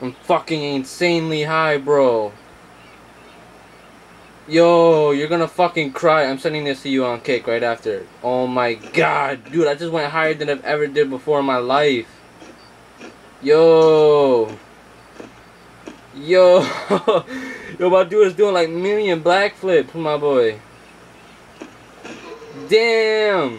I'm fucking insanely high, bro. Yo, you're gonna fucking cry. I'm sending this to you on cake right after. Oh my god. Dude, I just went higher than I've ever did before in my life. Yo. Yo. Yo, my dude is doing like million black flips, my boy. Damn.